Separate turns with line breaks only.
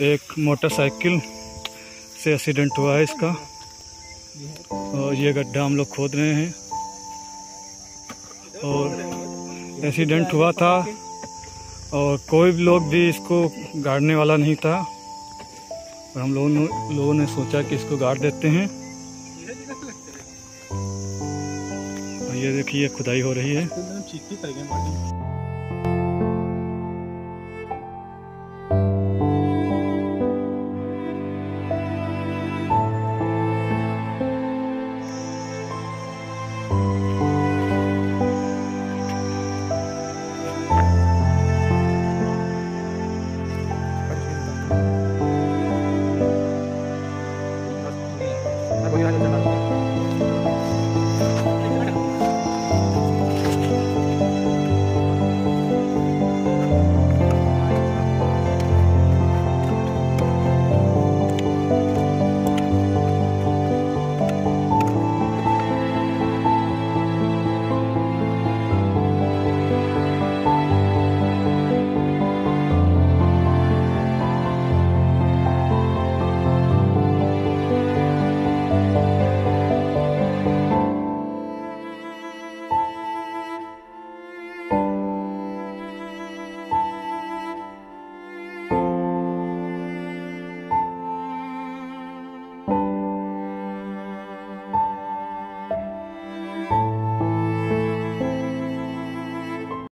एक मोटरसाइकिल से एक्सीडेंट हुआ है इसका। और ये गड्ढा हम लोग खोद रहे हैं। और एक्सीडेंट हुआ था। और कोई भी लोग भी इसको गाड़ने वाला नहीं था। और हम लोगों ने लोगों ने सोचा कि इसको गाड़ देते हैं। और ये देखिए खुदाई हो रही है। Bye.